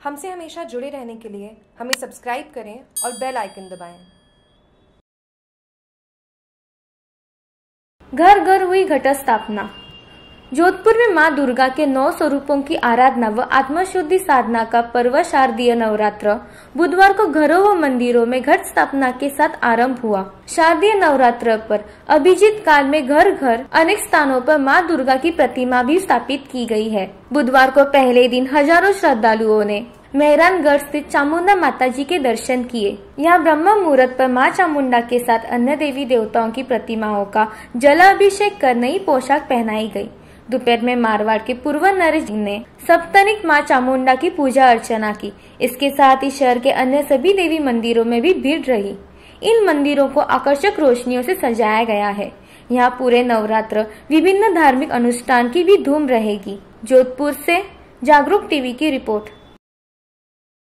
हमसे हमेशा जुड़े रहने के लिए हमें सब्सक्राइब करें और बेल आइकन दबाएँ। घर घर हुई घट स्थापना जोधपुर में माँ दुर्गा के नौ स्वरूपों की आराधना व आत्मशुद्धि साधना का पर्व शारदीय नवरात्र। बुधवार को घरों व मंदिरों में घट स्थापना के साथ आरंभ हुआ। शारदीय नवरात्र पर अभिजीत काल में घर घर अनेक स्थानों पर माँ दुर्गा की प्रतिमा भी स्थापित की गई है। बुधवार को पहले दिन हज़ारों श्रद्धालुओं ने मेहरानगढ़ स्थित चामुंडा माता जी के दर्शन किए। यहाँ ब्रह्म मुहूर्त पर माँ चामुंडा के साथ अन्य देवी देवताओं की प्रतिमाओं का जलाभिषेक कर नई पोशाक पहनाई गई। दोपहर में मारवाड़ के पूर्व नरेश ने सप्तनिक माँ चामुंडा की पूजा अर्चना की। इसके साथ ही शहर के अन्य सभी देवी मंदिरों में भी भीड़ रही। इन मंदिरों को आकर्षक रोशनियों से सजाया गया है। यहाँ पूरे नवरात्र विभिन्न धार्मिक अनुष्ठान की भी धूम रहेगी। जोधपुर से जागरूक टीवी की रिपोर्ट।